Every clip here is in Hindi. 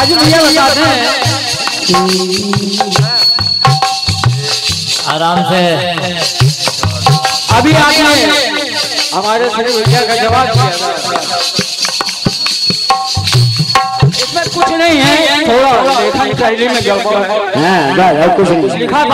राजू भैया बताते हैं। आराम से। अभी आ आपने हमारे सभी भैया का जवाब दिया इसमें कुछ नहीं है। थोड़ा लेखन शैली में गड़बड़ है। हाँ। कुछ नहीं। लिखा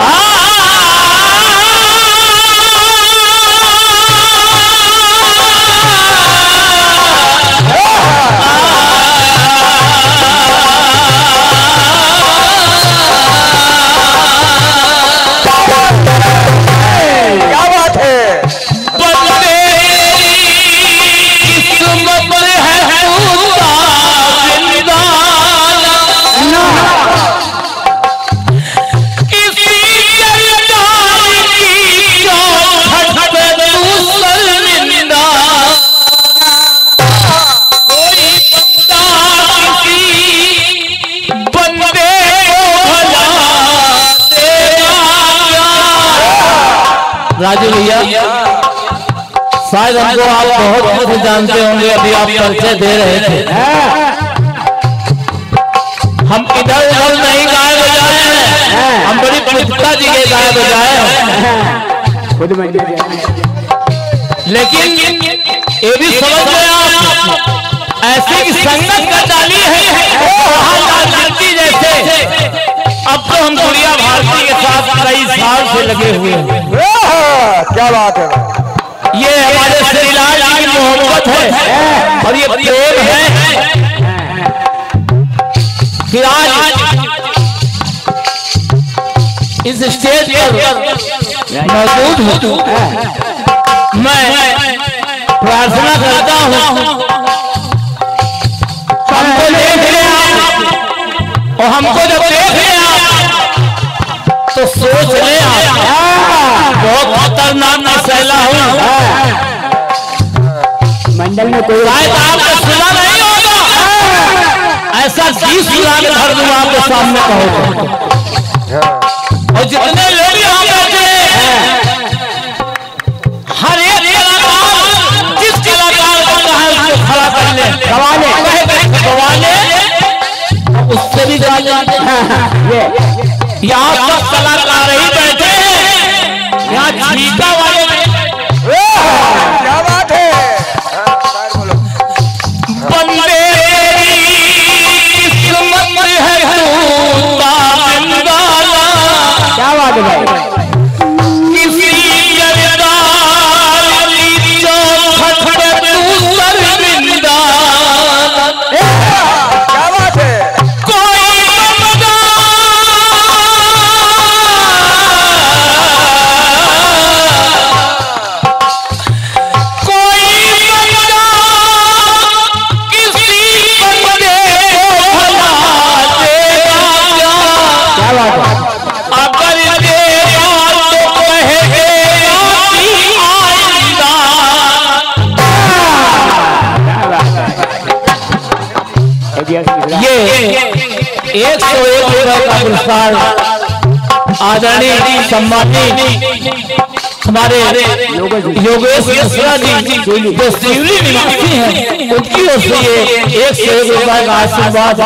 राजू भैया, शायद हमको आप बहुत कुछ जानते होंगे, अभी आप परिचय दे रहे थे। हम इधर उधर नहीं गाए बजाए हैं, हम बड़ी पुष्पा जी के गाए बजाए हैं। लेकिन ये भी समझ गए आप, ऐसे संगत का डाली है जैसे। अब तो हम गुड़िया भारती के साथ कई साल से लगे हुए हैं। क्या बात है ये हमारे श्रीलाल जी की मोहब्बत है। और ये प्रेम है कि आज इस स्टेज पर मौजूद हूँ। मैं प्रार्थना करता हूँ। हमको देख ले आप और हमको जब देख ले आप तो सोच ले आप। बहुत खतरनाक मसला हूँ। मंडल में कोई शायद आपने सुना नहीं होगा। ऐसा बीस लाख धर दूँगा आपके सामने कहोगे और जितने लोग यहाँ बैठे हैं हर एक कलाकार जिस कलाकार को कहा है उसको खड़ा कर ले। गवाले। गवाले? उससे भी गा ले यहाँ सब कलाकार ही बैठे हैं। यहाँ छीका पुरस्कार। आदरणीय सम्मानित हमारे योगेश मिश्रा जी, जो सिवली निवासी हैं, उनकी ओर से ये एक सौ एक रुपए का आशीर्वाद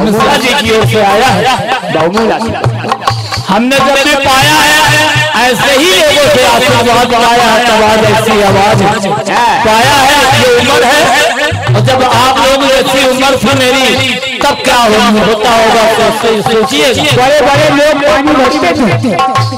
मिश्रा जी की ओर से आया है। हमने जब भी पाया है, ऐसे ही लोगों से आशीर्वाद पाया है आज ऐसी आवाज़ पाया है ये उम्र है और जब आप लोग ऐसी उम्र थी मेरी, तब क्या होता होगा? सोचिए बड़े बड़े लोग पानी भरते थे।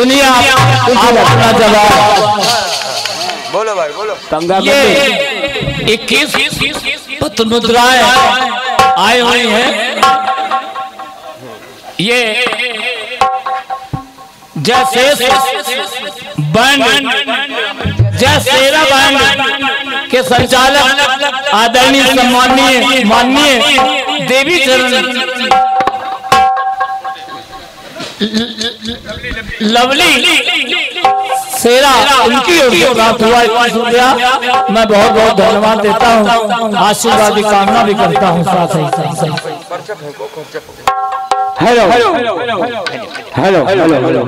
सुनिए आप अपना जवाब। बोलो भाई बोलो। पंगा ये इक्कीस पत्र मुद्राएँ आए हुई हैं। ये जैसे बैंड जैसेरा बैंड के संचालक आदरणीय सम्माननीय माननीय देवी चरण लवली सेरा उनकी ओर से प्राप्त हुआ इतना शुक्रिया मैं बहुत बहुत धन्यवाद देता हूँ आशीर्वाद की कामना भी करता हूँ साथ ही साथ ही hello hello hello hello hello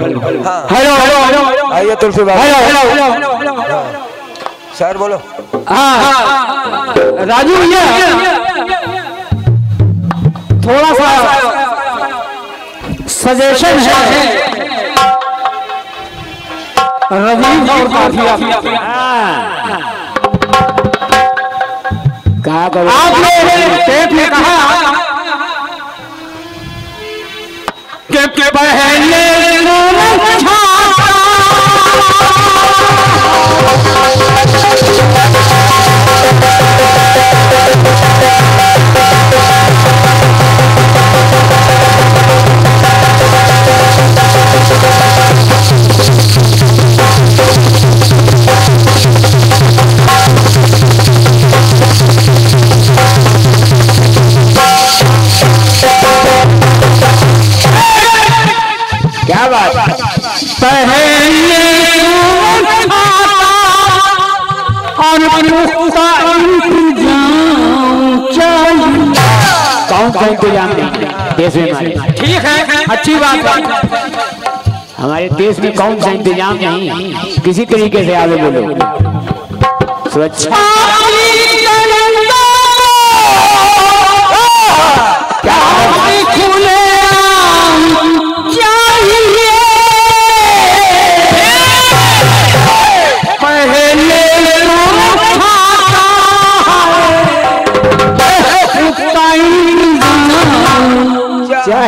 hello hello आइए Tulsi Babu hello hello sir बोलो हाँ राजू भैया थोड़ा सा सजेशन है। रवीन और काफिया कहा करो आपने टेप में कहा के, कि कौन सा इंतज़ाम नहीं देश में ठीक है? अच्छी बात है हमारे देश में कौन सा इंतज़ाम नहीं किसी तरीके से आगे बोलो। सुरक्षा।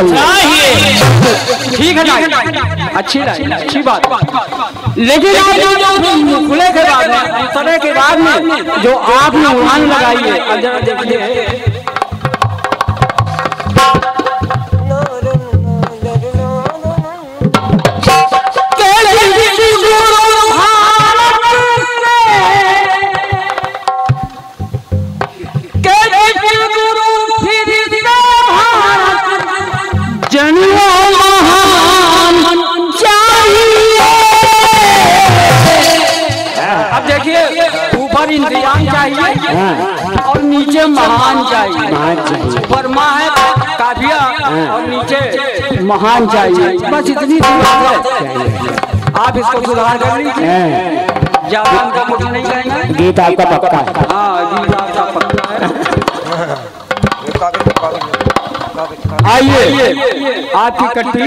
चाहिए। ठीक है अच्छी अच्छी बात। लेकिन खुले के बाद में के बाद में जो आपने उड़ान लगाई है देखिए ऊपर इंतज़ाम चाहिए और नीचे महान चाहिए। महान चाहिए। ऊपर माँ है काफिया और नीचे महान चाहिए। बस इतनी है। आप इसको सुधार कर लीजिए। हैं। ज़्यादा हमको कुछ नहीं कहेंगे गीत आपका पक्का है। हाँ जी आपका पक्का है। आइए। आपकी कट्टी।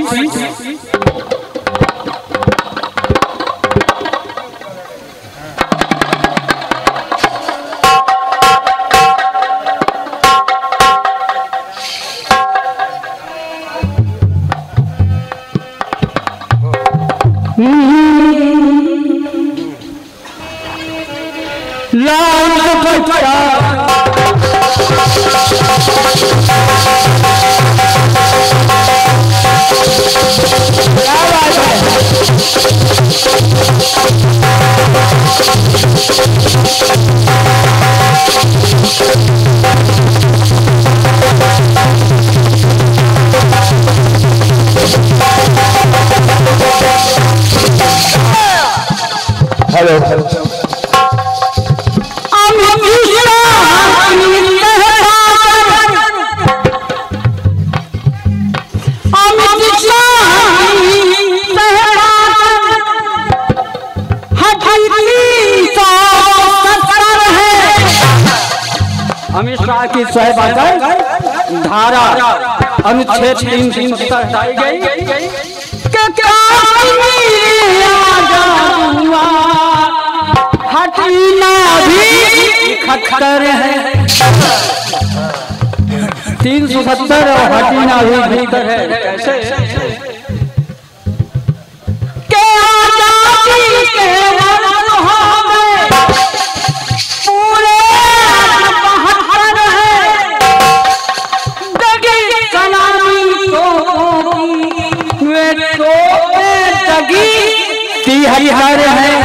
लाल दुपट्टा हेलो अमित शाह की धारा अनुच्छेद तीन तीन सत्तर हटाई गई। कि महीना भी इकहत्तर है। तीन सौ सत्तर और हटीना भी इकहत्तर है। हरी हरिहर है।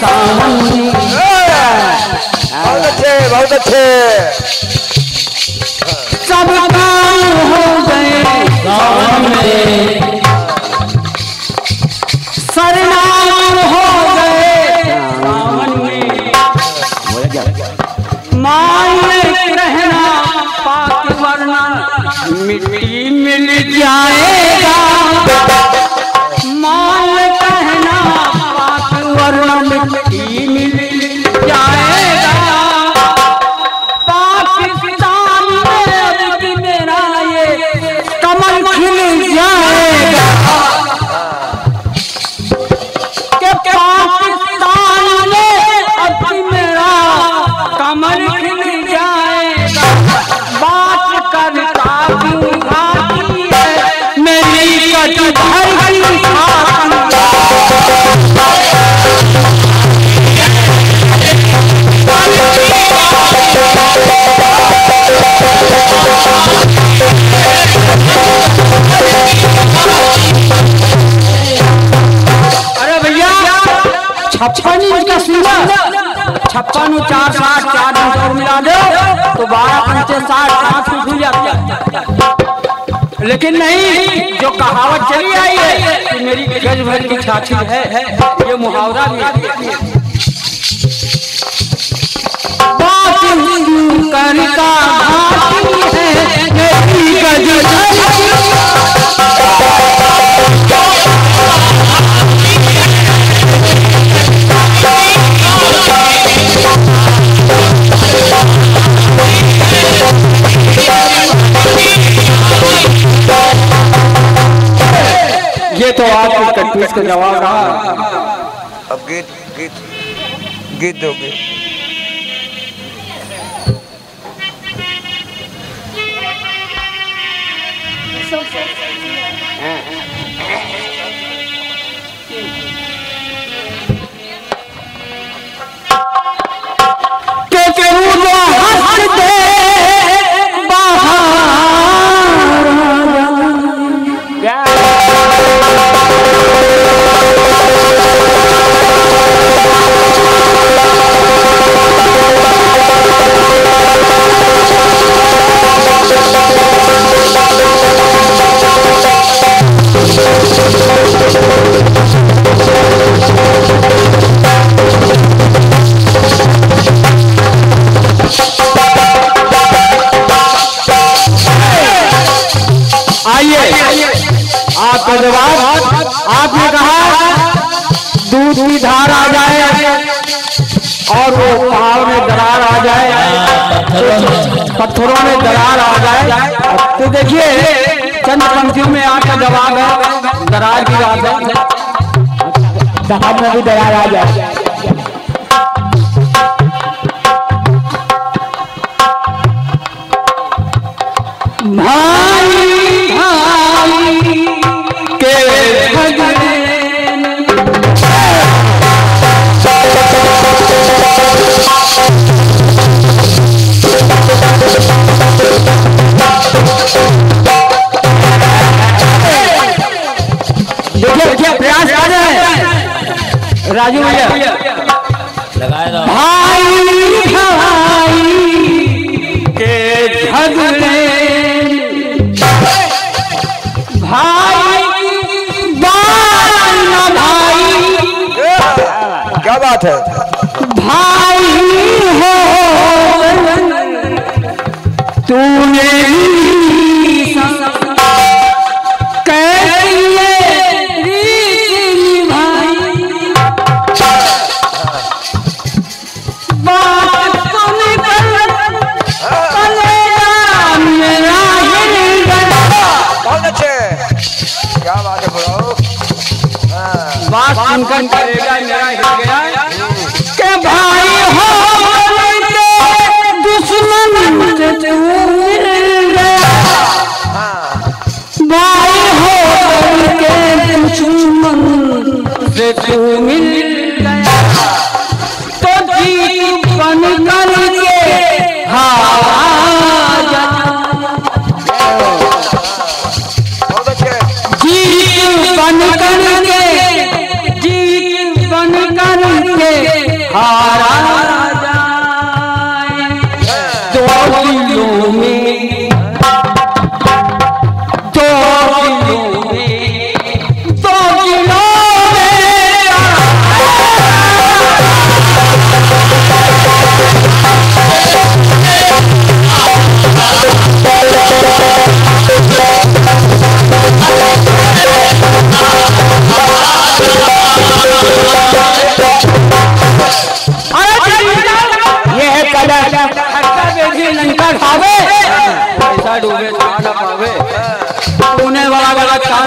बहुत अच्छे बहुत अच्छे सब हो गए सरनाम हो गए मान रहना पाक वरना मिट्टी मिल जाएगा मान छप्पन इंच का सीमा छप्पन चार साठ चार और मिला दो। तो बारह पंचे साठ फुट खुल जाती लेकिन नहीं, जो कहावत चली आई है कि मेरी गज भर की छाछी है, ये मुहावरा भी करता। आपके जवाब रहा। अब गीत गीत गीत दोगे। आपका जवाब, आपने दूध धार आ जाए और वो पहाड़ में दरार आ जाए, पत्थरों में दरार आ जाए। तो देखिए चंद पंक्तियों में आपका जवाब है दरार की बात है। साहब में भी दराज आ जाए। भाई राजू भैया। भाई भाई के झगड़े। भाई बाल भाई। क्या बात है? बात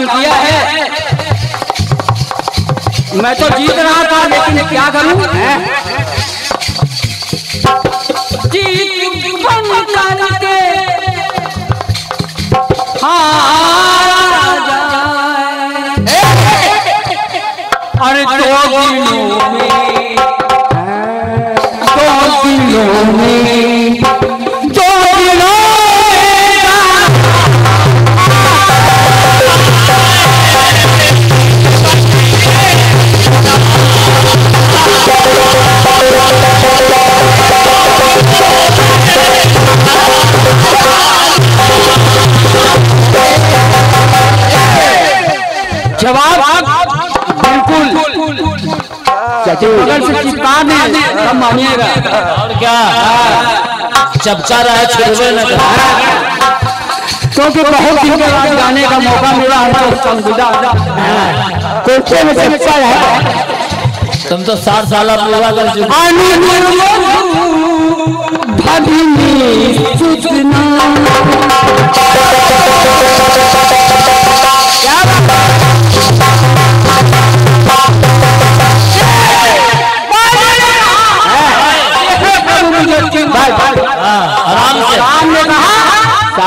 काम किया है। मैं तो जीत रहा था लेकिन क्या करूँ बगल से चिपका दें। हम मानिएगा। और क्या? चपचा रहा छोड़वे अच्छा। न क्योंकि बहुत दिन के बाद गाने का मौका मिला हमारे संगीदा कोचे में चपचा है। तुम तो साठ साल पूरा कर चुके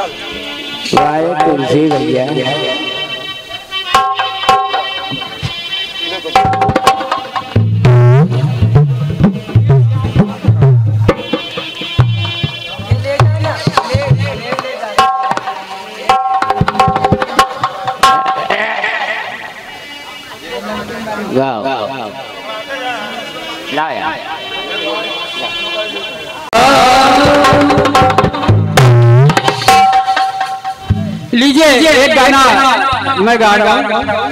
वाहे तुलसी भैया मैं गा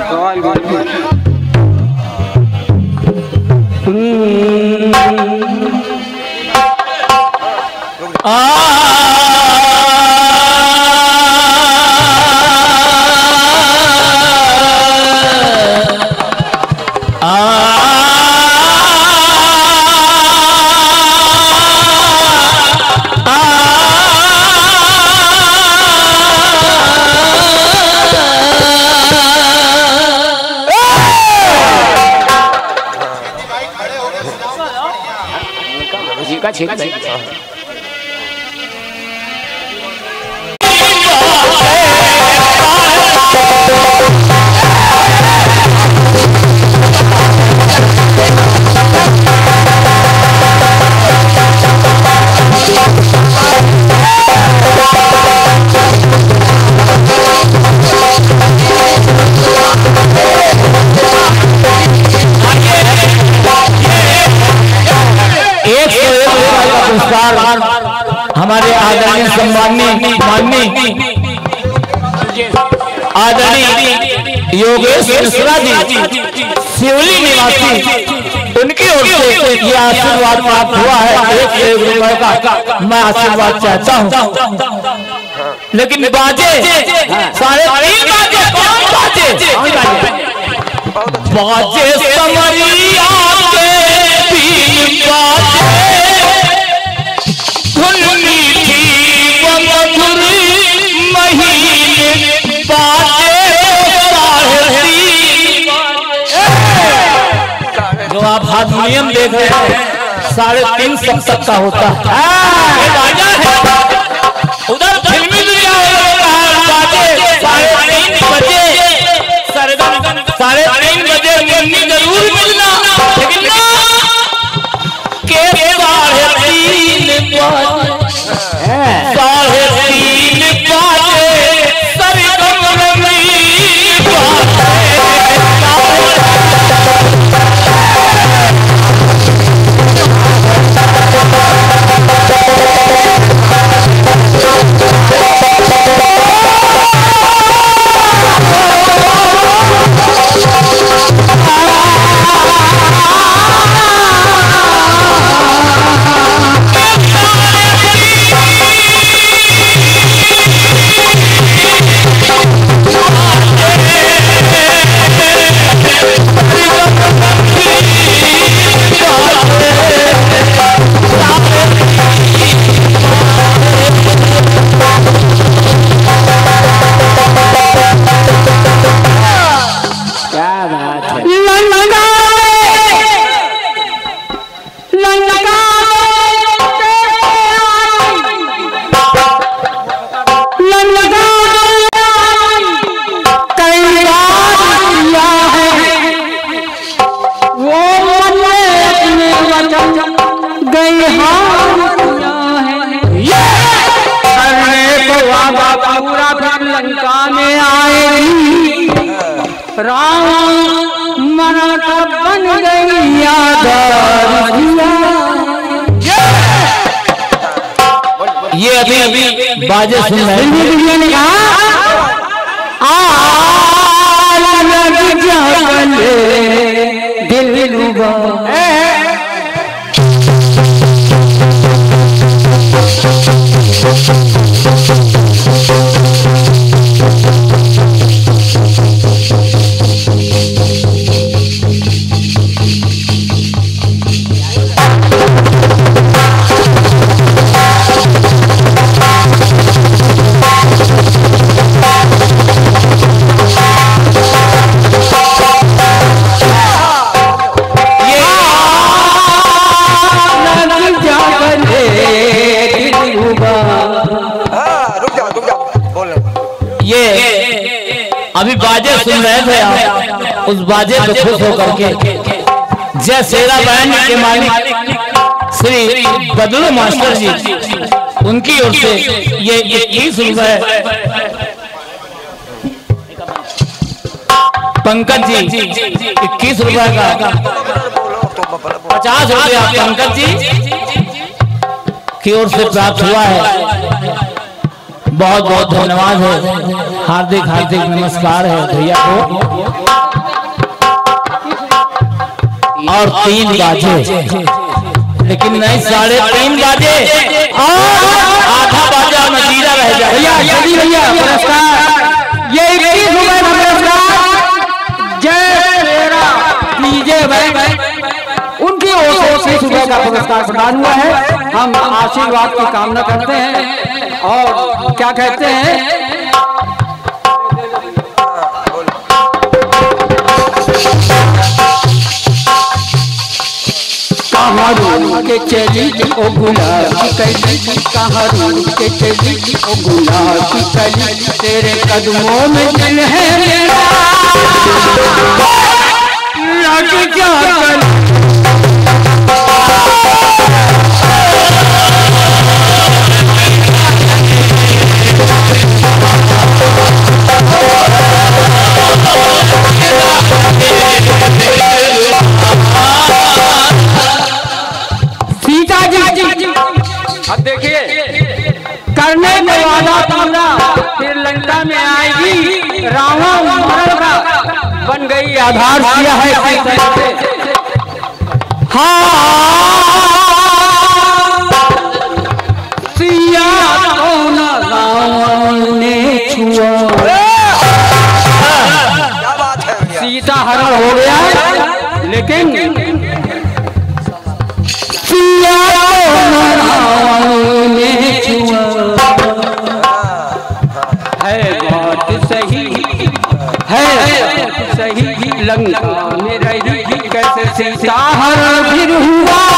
सम्मानी माननीय आदरणीय योगेश मिश्रा जी शिवली निवासी, उनकी ओर से ये आशीर्वाद प्राप्त हुआ है। एक एक रुपए का मैं आशीर्वाद चाहता हूँ। लेकिन बाजे साढ़े तीन बाजे बाजे? बाजे समरिया। हारमोनियम देख रहे हैं साढ़े तीन सप्तक का होता है। बाजे सुन रहे थे आप, उस बाजे पे खुश होकर के। जय सेरा बहन के मालिक, श्री बदलू मास्टर जी, उनकी ओर से ये इक्कीस रुपए। पंकज जी, इक्कीस रुपए का। पचास रुपया पंकज जी की ओर से प्राप्त हुआ है। बहुत बहुत धन्यवाद है। हार्दिक हार्दिक नमस्कार है भैया को। और तीन बाजे। लेकिन नहीं, साढ़े तीन बाजे। आधा बाजा मजीरा रह जाए भैया, जल्दी भैया, पुरस्कार। ये उनकी ओर से रुपए का पुरस्कार प्रदान हुआ है। हम आशीर्वाद की कामना करते हैं। और क्या कहते हैं? के चली ओ गुलाबी कली कहाँ रूम के चली ओ गुलाबी कली, तेरे कदमों में दिल है मेरा। लग क्या कली लंका में आएगी रावण मरण का। बन गई आधार। किया है हाँ। सिया को रावण ने छुआ? है। भैया सीता हरण हो गया। लेकिन लंका में रही कैसे सीता हर फिर हुआ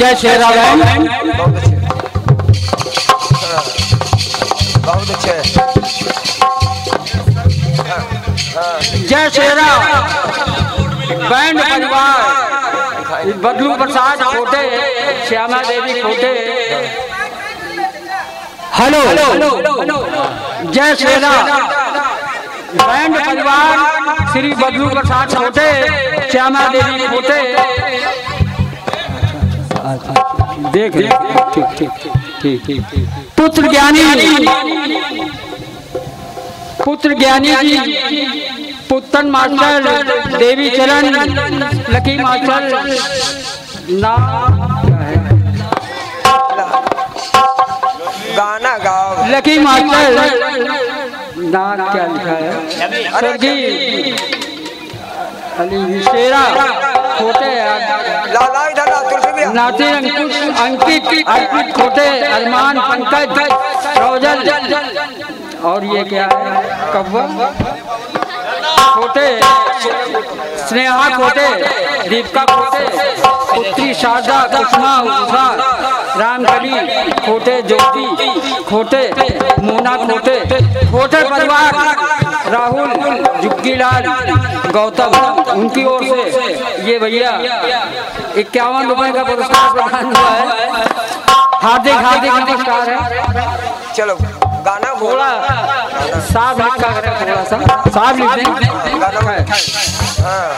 जय श्री राम। बहुत अच्छे। जय श्री राम। बैंड परिवार बदलू प्रसाद खोटे श्यामा देवी खोटे हेलो। जय श्री राम। बैंड परिवार श्री बदलू प्रसाद खोटे श्यामा देवी खोटे देख रहे ठीक ठीक ठीक ठीक पुत्र ज्ञानी पुत्र ज्ञानी जी। Puttan master Devi Charan. Lucky master. नाम क्या है? गाना गाओ। Lucky master. नाम क्या लिखा है? स्वर्गीय। अली विशेरा खोटे लाला इधर भैया अंकुश अंकित, अर्पित खोटे, अरमान, पंकज रोजल और ये क्या है? कव्वा। खोटे, स्नेहा खोटे, दीपिका खोटे, पुत्री शारदा कुष्मा उषा रामकली खोटे ज्योति, खोटे, मोना खोटे खोटे परिवार। राहुल जुग्गीलाल गौतम उनकी ओर से ये भैया इक्यावन रुपए का पुरस्कार प्रदान हुआ है। हार्दिक हार्दिक नमस्कार है। चलो गाना बोला। थोड़ा साफ़ लिखा करें थोड़ा सा। साफ़ लिख दें। गाना हाँ।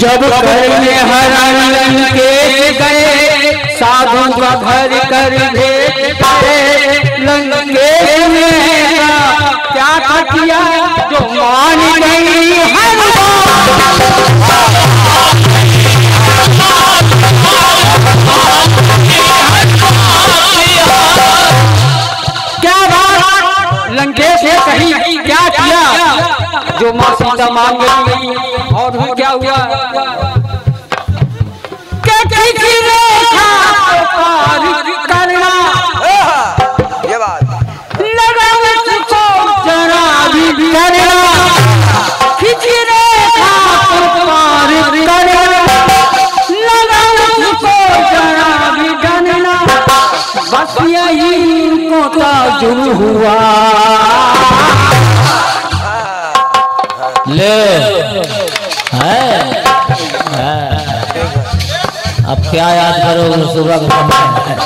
जब करने हरण के गए साधु का घर कर लंकेश में क्या था किया जो मान गई हर। क्या बात लंकेश कही जो माँ सीता मांग गई और फिर क्या हुआ? करना। ये बात। लगा उसको जरा भी करना। ले है। है। अब क्या याद करोगे सुबह का? समय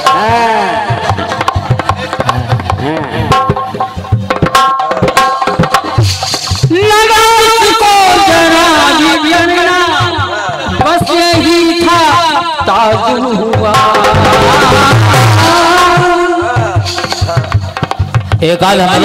है। बस यही था हुआ। एक आध हम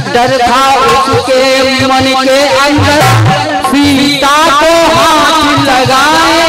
डर था उसके मन के अंदर। सीता को हाथ लगाएँगे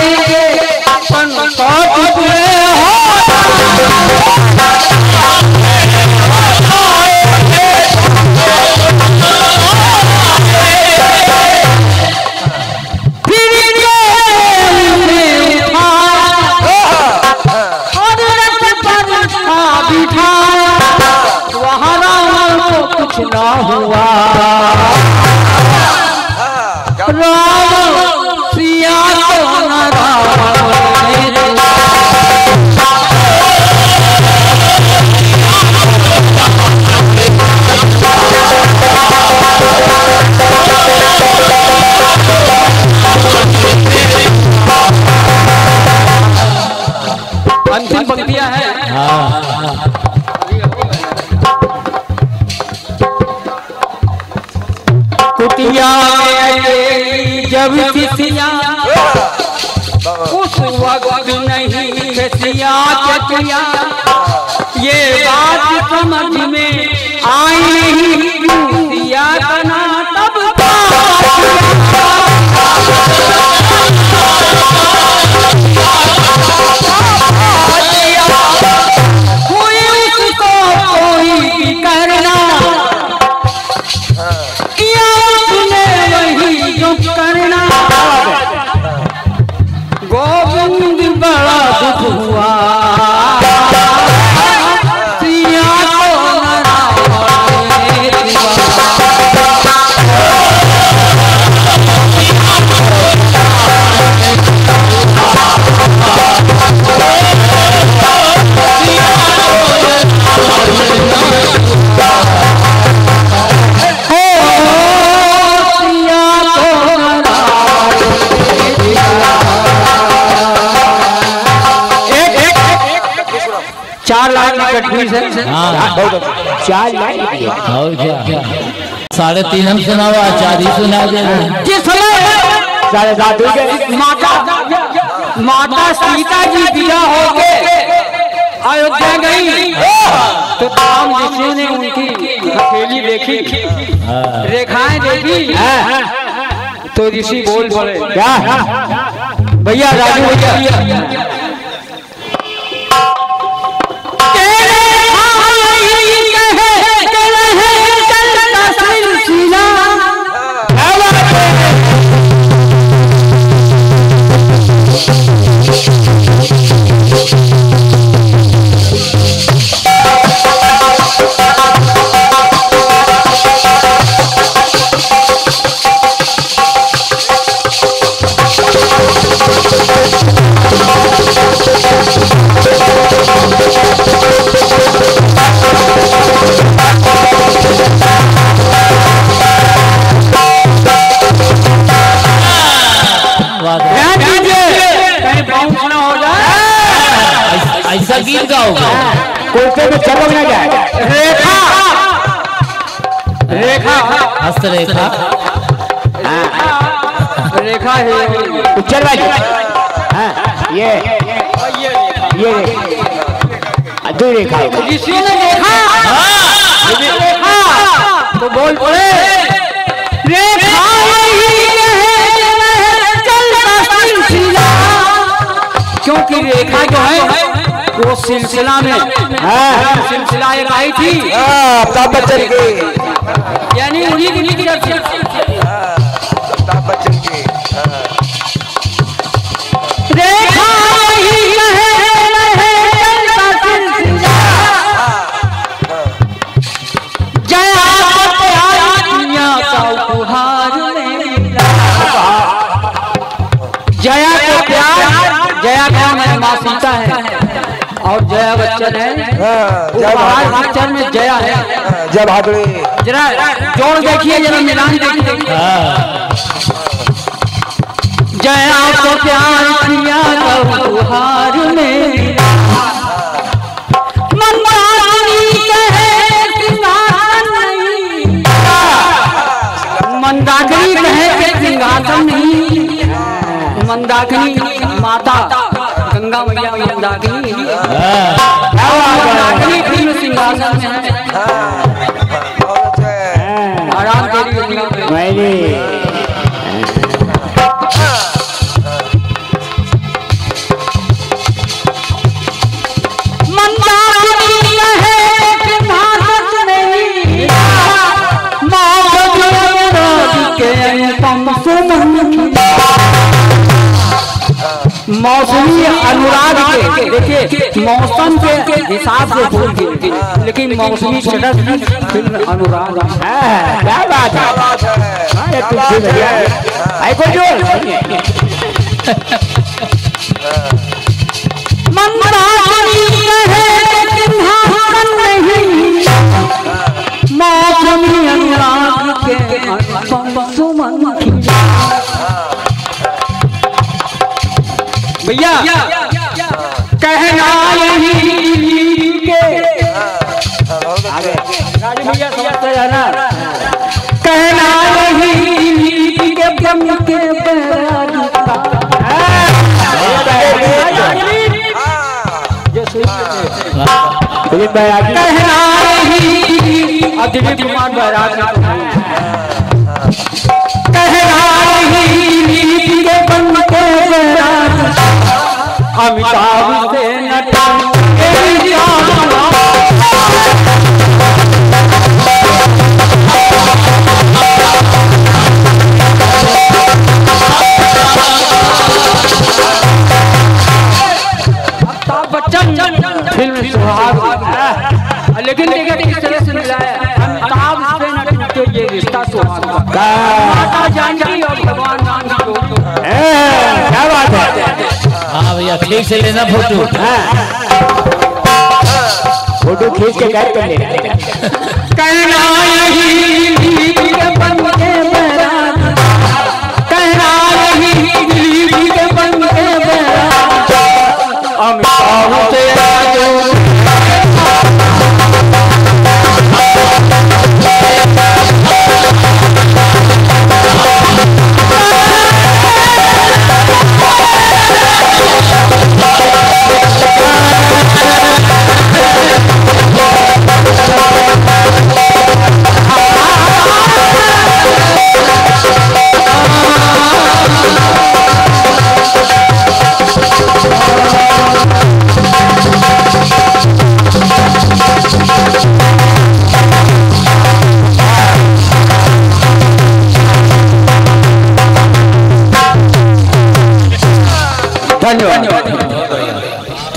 ये चार लाइन और क्या? साढ़े तीन हम सुनावा चार ही सुना दे जिस समय साढ़े सात हो गए। माता माता सीता जी विदा होके अयोध्या गई। तो राम ऋषि ने उनकी हथेली देखी रेखाएँ देखी। तो ऋषि बोल बोले क्या? भैया राजू भैया हस्तरेखा रेखा है। उज्जर वाली हाँ ये। ये रेखा। दो रेखा है। देखा देखा तो बोल पड़े रेखा है क्योंकि रेखा जो है वो सिलसिला में। हाँ। सिलसिला एक आई थी। हाँ, अमिताभ बच्चन की यानी उन्हीं की तरफ़ से बच्चन है हाँ, बहादुर पिक्चर में जया है। हाँ, जय बहादुरी जरा जोड़ देखिए जरा मिलान देखिए। जया को प्यार दुनिया का उपहार मिला। मंदाकिनी कहे मंदाकिनी कहे के सिंहासन नहीं। मंदाकिनी माता। गंगा मैया मंदाकिनी मंदाकिनी फ़िल्म सिंहासन में है। बहुत अच्छे आराम तेरी गंगा में मौसमी अनुराग के देखिए मौसम के हिसाब से बोल दिए लेकिन मौसमी चटक फ़िल्म अनुराग है। क्या बात है? है? आई को जोड़ भैया कहना यही के। कहना यही के बन के कहना अब दिलीप कुमार बैराग अमिताभ से नटा फ़िल्म सुहाग लेकिन देखिए किस तरह से मिलाया अमिताभ से न टूटे ये रिश्ता सुहाग का माता जानकी और भगवान हाँ, क्या बात है। हाँ भैया ठीक से लेना फ़ोटो। फ़ोटो खींच के कर लेना। कहना यही बन के कहना यही बन के बैराग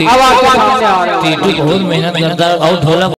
अब हूँ। टीटू बहुत मेहनत करता है और ढोलक